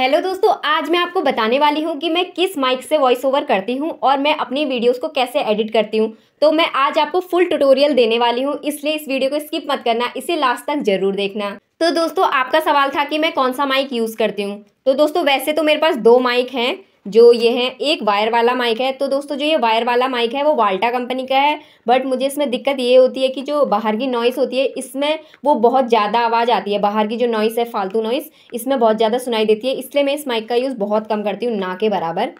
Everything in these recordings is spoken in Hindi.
हेलो दोस्तों, आज मैं आपको बताने वाली हूँ कि मैं किस माइक से वॉइस ओवर करती हूँ और मैं अपनी वीडियोस को कैसे एडिट करती हूँ। तो मैं आज आपको फुल ट्यूटोरियल देने वाली हूँ, इसलिए इस वीडियो को स्किप मत करना, इसे लास्ट तक ज़रूर देखना। तो दोस्तों, आपका सवाल था कि मैं कौन सा माइक यूज़ करती हूँ। तो दोस्तों, वैसे तो मेरे पास दो माइक हैं जो ये है, एक वायर वाला माइक है। तो दोस्तों, जो ये वायर वाला माइक है, वो वाल्टा कंपनी का है। बट मुझे इसमें दिक्कत ये होती है कि जो बाहर की नॉइस होती है, इसमें वो बहुत ज़्यादा आवाज़ आती है। बाहर की जो नॉइस है, फालतू नॉइस इसमें बहुत ज़्यादा सुनाई देती है। इसलिए मैं इस माइक का यूज़ बहुत कम करती हूँ, ना के बराबर।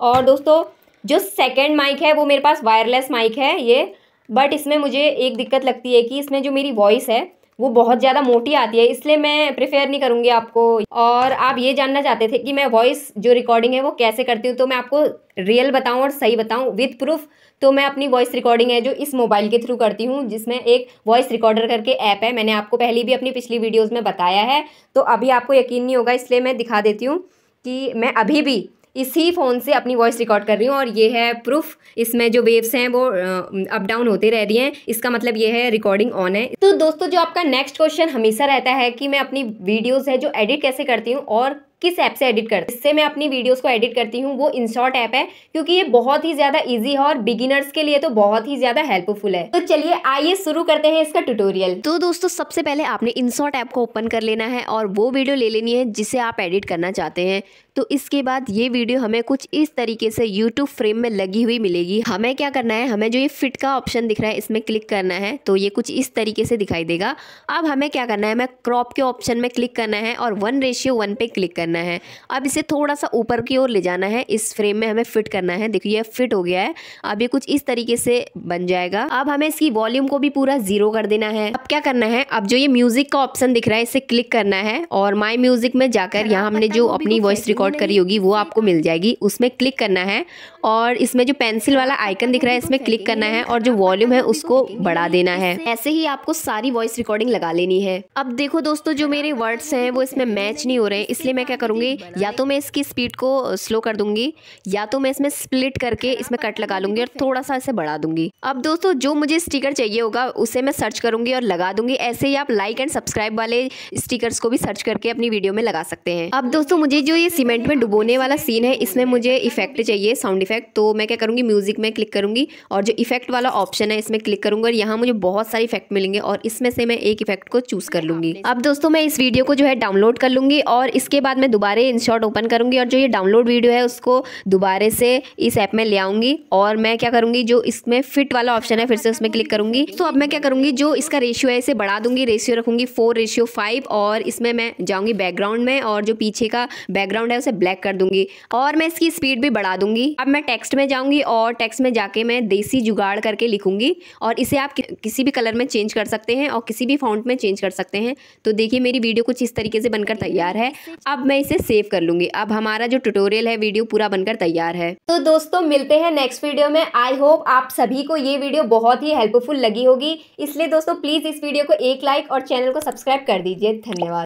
और दोस्तों, जो सेकेंड माइक है, वो मेरे पास वायरलेस माइक है ये। बट इसमें मुझे एक दिक्कत लगती है कि इसमें जो मेरी वॉइस है वो बहुत ज़्यादा मोटी आती है, इसलिए मैं प्रेफर नहीं करूँगी आपको। और आप ये जानना चाहते थे कि मैं वॉइस जो रिकॉर्डिंग है वो कैसे करती हूँ तो मैं आपको रियल बताऊँ और सही बताऊँ विथ प्रूफ तो मैं अपनी वॉइस रिकॉर्डिंग है जो इस मोबाइल के थ्रू करती हूँ, जिसमें एक वॉइस रिकॉर्डर करके ऐप है। मैंने आपको पहले भी अपनी पिछली वीडियोज़ में बताया है तो अभी आपको यकीन नहीं होगा, इसलिए मैं दिखा देती हूँ कि मैं अभी भी इसी फ़ोन से अपनी वॉइस रिकॉर्ड कर रही हूँ और ये है प्रूफ इसमें जो वेव्स हैं वो अप डाउन होते रह रही हैं। इसका मतलब ये है रिकॉर्डिंग ऑन है। तो दोस्तों, जो आपका नेक्स्ट क्वेश्चन हमेशा रहता है कि मैं अपनी वीडियोज़ है जो एडिट कैसे करती हूँ और किस ऐप से एडिट करती हूँ, इससे मैं अपनी वीडियोस को एडिट करती हूँ, वो इंशॉर्ट ऐप है, क्योंकि ये बहुत ही ज़्यादा इजी है और बिगिनर्स के लिए तो बहुत ही ज़्यादा हेल्पफुल है। तो चलिए, आइए शुरू करते हैं इसका ट्यूटोरियल तो दोस्तों, सबसे पहले आपने इंशॉर्ट ऐप को ओपन कर लेना है और वो वीडियो ले लेनी है जिसे आप एडिट करना चाहते हैं। तो इसके बाद ये वीडियो हमें कुछ इस तरीके से यूट्यूब फ्रेम में लगी हुई मिलेगी। हमें क्या करना है? हमें जो ये फिट का ऑप्शन दिख रहा है इसमें क्लिक करना है तो ये कुछ इस तरीके से दिखाई देगा। अब हमें क्या करना है? हमें क्रॉप के ऑप्शन में क्लिक करना है और वन रेशियो वन पे क्लिक करना है। अब इसे थोड़ा सा ऊपर की ओर ले जाना है। इस फ्रेम में हमें फिट करना है। देखिए ये फिट हो गया है। अब ये कुछ इस तरीके से बन जाएगा। अब हमें इसकी वॉल्यूम को भी पूरा ज़ीरो कर देना है। अब क्या करना है? अब जो ये म्यूज़िक का ऑप्शन दिख रहा है इसे क्लिक करना है और माई म्यूज़िक में जाकर यहाँ हमने जो अपनी वॉइस रिकॉर्ड करी होगी, वो आपको मिल जाएगी। उसमें क्लिक करना है और इसमें जो पेंसिल वाला आइकन दिख रहा है, इसमें क्लिक करना है और जो वॉल्यूम है, उसको बढ़ा देना है। ऐसे ही आपको सारी वॉइस रिकॉर्डिंग लगा लेनी है। अब देखो दोस्तों, जो मेरे वर्ड्स हैं, वो इसमें मैच नहीं हो रहे हैं इसलिए मैं क्या करूँगी, या तो मैं इसकी स्पीड को स्लो कर दूँगी, या तो मैं इसमें स्प्लिट करके इसमें कट लगा लूँगी और थोड़ा सा इसे बढ़ा दूँगी। अब दोस्तों, जो मुझे स्टिकर चाहिए होगा, उसे मैं सर्च करूँगी और लगा दूँगी। ऐसे ही आप लाइक एंड सब्सक्राइब वाले स्टिकर्स को भी सर्च करके अपनी वीडियो में लगा सकते हैं। अब दोस्तों, मुझे जो ये सीमेंट में डुबोने वाला सीन है, इसमें मुझे इफ़ेक्ट चाहिए साउंड इफ़ेक्ट तो मैं क्या करूँगी म्यूज़िक में क्लिक करूँगी और जो इफ़ेक्ट वाला ऑप्शन है, इसमें क्लिक करूँगी और यहाँ मुझे बहुत सारे इफ़ेक्ट मिलेंगे और इसमें से मैं एक इफ़ेक्ट को चूज़ कर लूँगी। अब दोस्तों, मैं इस वीडियो को जो है डाउनलोड कर लूँगी और इसके बाद मैं दोबारा इंशॉट ओपन करूँगी और जो ये डाउनलोड वीडियो है, उसको दोबारा से इस ऐप में ले आऊँगी और मैं क्या करूँगी, जो इसमें फिट वाला ऑप्शन है, फिर से उसमें क्लिक करूँगी। तो अब मैं क्या करूँगी, जो इसका रेशियो है, इसे बढ़ा दूँगी रेशियो रखूँगी फोर रेशियो फाइव और इसमें मैं जाऊँगी बैकग्राउंड में और जो पीछे का बैकग्राउंड है उसे ब्लैक कर दूँगी और मैं इसकी स्पीड भी बढ़ा दूँगी। अब मैं टेक्स्ट में जाऊँगी और टेक्स्ट में जाके मैं देसी जुगाड़ करके लिखूँगी और इसे आप कि, किसी भी कलर में चेंज कर सकते हैं और किसी भी फाउंट में चेंज कर सकते हैं। तो देखिए मेरी वीडियो कुछ इस तरीके से बनकर तैयार है। अब मैं इसे सेव कर लूँगी। अब हमारा जो ट्यूटोरियल है वीडियो पूरा बनकर तैयार है। तो दोस्तों मिलते हैं नेक्स्ट वीडियो में। आई होप आप सभी को ये वीडियो बहुत ही हेल्पफुल लगी होगी। इसलिए दोस्तों प्लीज़ इस वीडियो को एक लाइक और चैनल को सब्सक्राइब कर दीजिए। धन्यवाद।